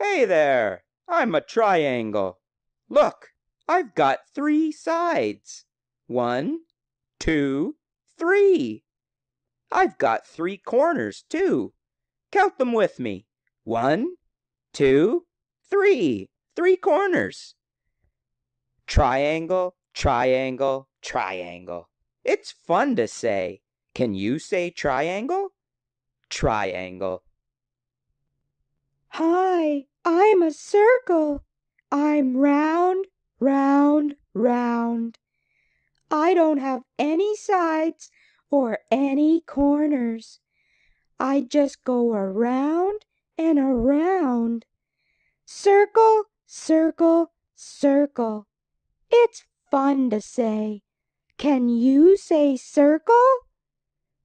Hey there, I'm a triangle. Look, I've got three sides. One, two, three. I've got three corners, too. Count them with me. One, two, three. Three corners. Triangle, triangle, triangle. It's fun to say. Can you say triangle? Triangle. Hi, I'm a circle. I'm round, round, round. I don't have any sides or any corners. I just go around and around. Circle, circle, circle. It's fun to say. Can you say circle?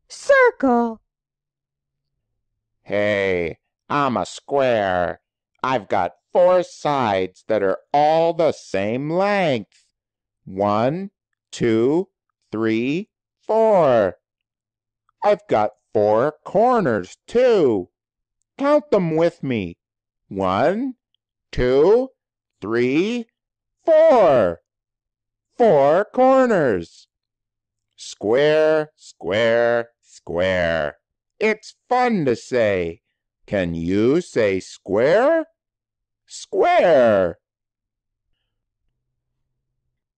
Circle. Hey, I'm a square. I've got four sides that are all the same length. One, two, three, four. I've got four corners, too. Count them with me. One, two, three, four. Four corners. Square, square, square. It's fun to say. Can you say square? Square.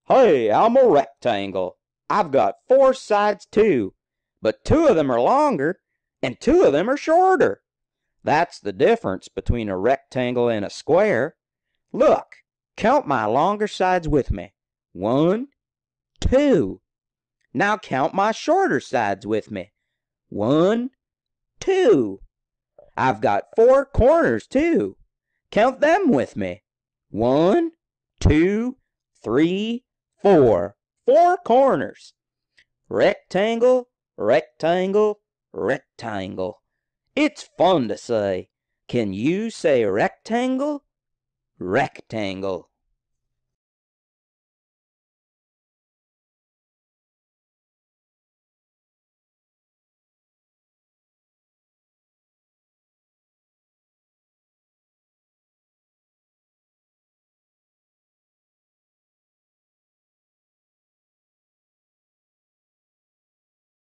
Hey, I'm a rectangle. I've got four sides too, but two of them are longer and two of them are shorter. That's the difference between a rectangle and a square. Look, count my longer sides with me. One, two. Now count my shorter sides with me. One, two. I've got four corners too. Count them with me. One, two, three, four. Four corners. Rectangle, rectangle, rectangle. It's fun to say. Can you say rectangle? Rectangle.